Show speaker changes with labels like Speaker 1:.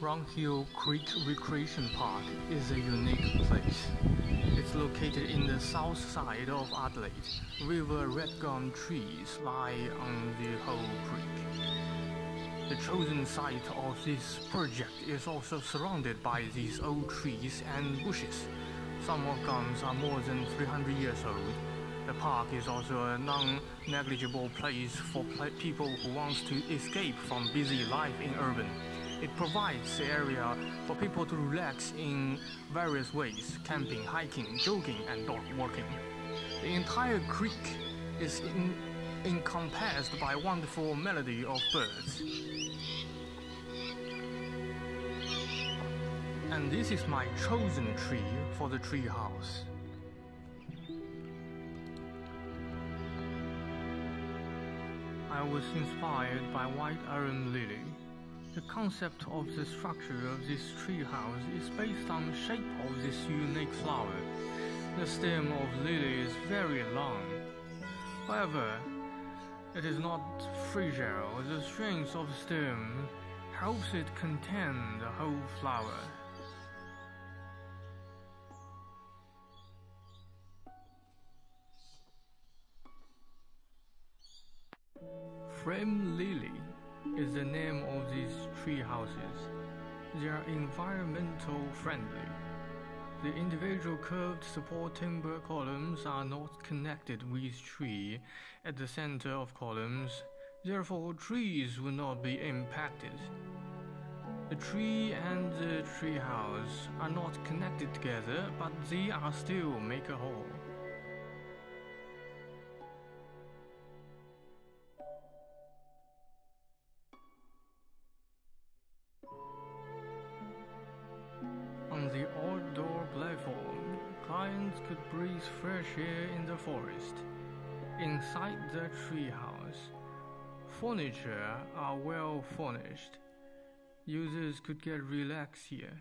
Speaker 1: Brown Hill Creek Recreation Park is a unique place. It's located in the south side of Adelaide. River red gum trees lie on the whole creek. The chosen site of this project is also surrounded by these old trees and bushes. Some of gums are more than 300 years old. The park is also a non-negligible place for people who want to escape from busy life in urban. It provides the area for people to relax in various ways, camping, hiking, jogging, and dog walking. The entire creek is in, encompassed by wonderful melody of birds. And this is my chosen tree for the tree house. I was inspired by white arum lily. The concept of the structure of this treehouse is based on the shape of this unique flower. The stem of lily is very long. However, it is not fragile. The strength of the stem helps it contain the whole flower. Frame lily is the name of these tree houses. They are environmental friendly. The individual curved support timber columns are not connected with tree at the center of columns, therefore trees will not be impacted. The tree and the tree house are not connected together, but they are still make a whole. Outdoor platform, clients could breathe fresh air in the forest. Inside the treehouse, furniture are well furnished. Users could get relaxed here.